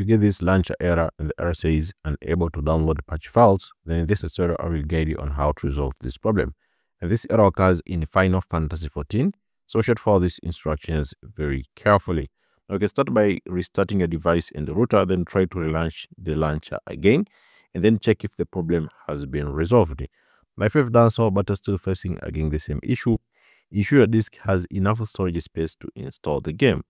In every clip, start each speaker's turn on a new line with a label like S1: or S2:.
S1: you get this launcher error and the error says unable to download patch files, then in this tutorial I will guide you on how to resolve this problem. And this error occurs in Final Fantasy XIV, so you should follow these instructions very carefully. Okay, start by restarting your device and the router, then try to relaunch the launcher again, and then check if the problem has been resolved. Now, you've done so but are still facing again the same issue, ensure your disk has enough storage space to install the game.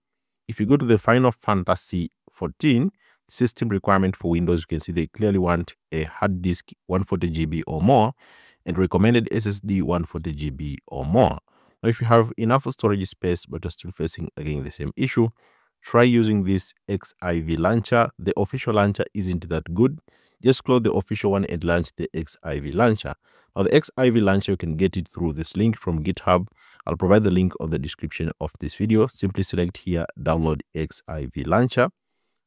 S1: If you go to the Final Fantasy 14 system requirement for Windows, you can see they clearly want a hard disk 140 GB or more and recommended SSD 140 GB or more. Now, if you have enough storage space but are still facing again the same issue, try using this Xiv launcher. The official launcher isn't that good. Just close the official one and launch the Xiv launcher. Now, the Xiv launcher, you can get it through this link from GitHub. I'll provide the link on the description of this video. Simply select here, download Xiv launcher.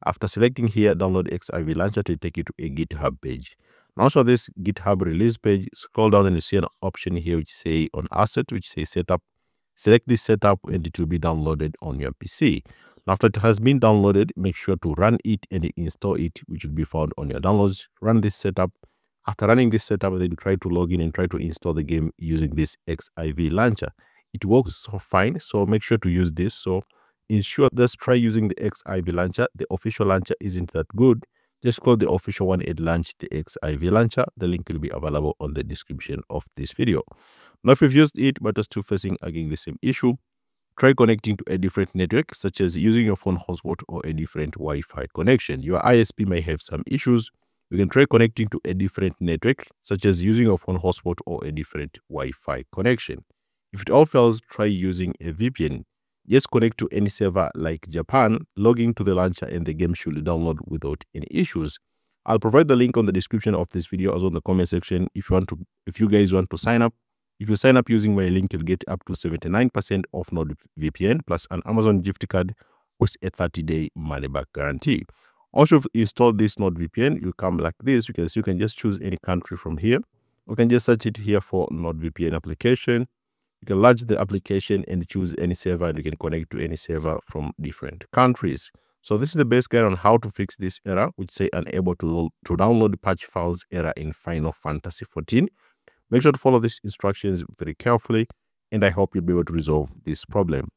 S1: After selecting here, download Xiv launcher to take you to a GitHub page. Now, so this GitHub release page, scroll down and you see an option here which say on asset, which say setup. Select this setup and it will be downloaded on your PC. After it has been downloaded, make sure to run it and install it, which will be found on your downloads. Run this setup. After running this setup, then try to log in and try to install the game using this Xiv launcher. It works so fine, so make sure to use this. So ensure let's try using the Xiv launcher. The official launcher isn't that good. Just close the official one and launch the Xiv launcher. The link will be available on the description of this video. Now, if you've used it but are still facing again the same issue, Try connecting to a different network, such as using your phone hotspot or a different Wi-Fi connection. Your ISP may have some issues. You can try connecting to a different network, such as using your phone hotspot or a different Wi-Fi connection. If it all fails, try using a VPN. Just connect to any server like Japan, log into the launcher and the game should download without any issues. I'll provide the link on the description of this video as well in the comment section if you want to if you guys want to sign up if you sign up using my link, you'll get up to 79% off NordVPN plus an Amazon gift card with a 30-day money-back guarantee. Also, if you install this NordVPN, you'll come like this. You can, you can just choose any country from here. You can just search it here for NordVPN application. You can launch the application and choose any server and you can connect to any server from different countries. So this is the best guide on how to fix this error, which say unable to, to download patch files error in Final Fantasy 14. Make sure to follow these instructions very carefully and I hope you'll be able to resolve this problem.